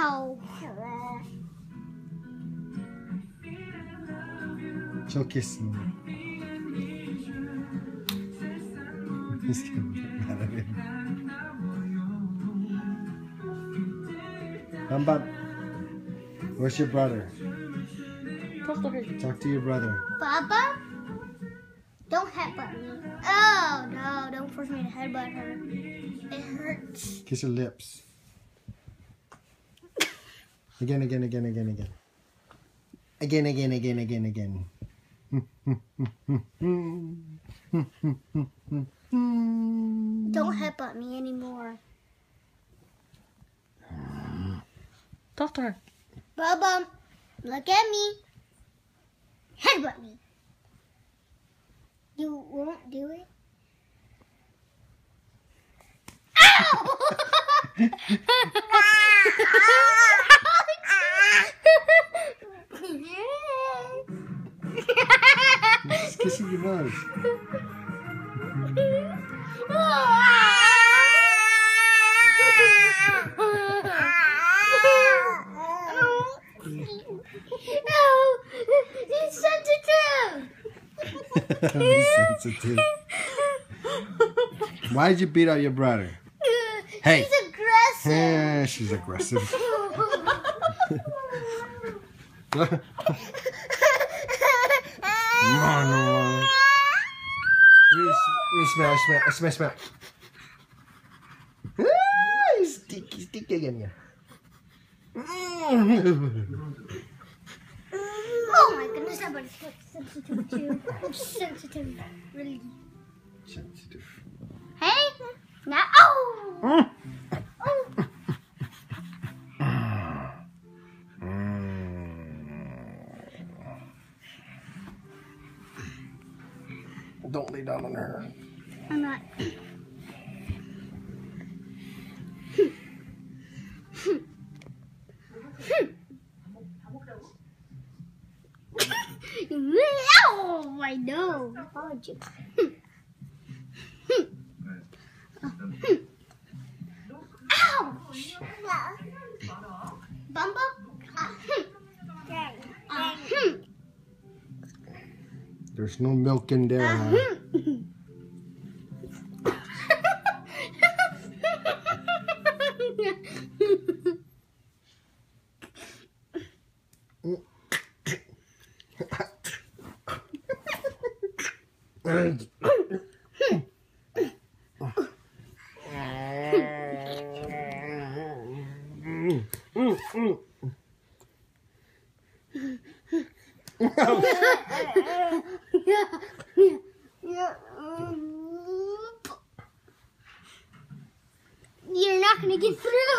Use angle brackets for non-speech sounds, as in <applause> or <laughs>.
Ow. She'll kiss me. He's getting mad at him. Bum bum. Where's your brother? Talk to your brother. Papa? don't headbutt me. Oh no, don't force me to headbutt her. It hurts. Kiss your lips. Again, again, again, again, again. Again, again, again, again, again. Don't headbutt me anymore. Talk to. Bubba, look at me. Headbutt me. You won't do it? Ow! <laughs> <laughs> He's kissing. No, he's sensitive. He's sensitive. Why did you beat up your brother? Hey. He's aggressive. Eh, she's aggressive. <laughs> Come on, Smell, smell, smell, smell. Ah, he's sticky, sticky again. Yeah. Oh my goodness, that body's sensitive too. sensitive, really. Sensitive. Hey, now, oh. Don't lay down on her. I'm not. Ow! I know. Apologies. Ouch! Bumble? Uh, There's no milk in there. huh? <laughs> <laughs> You're not gonna get through.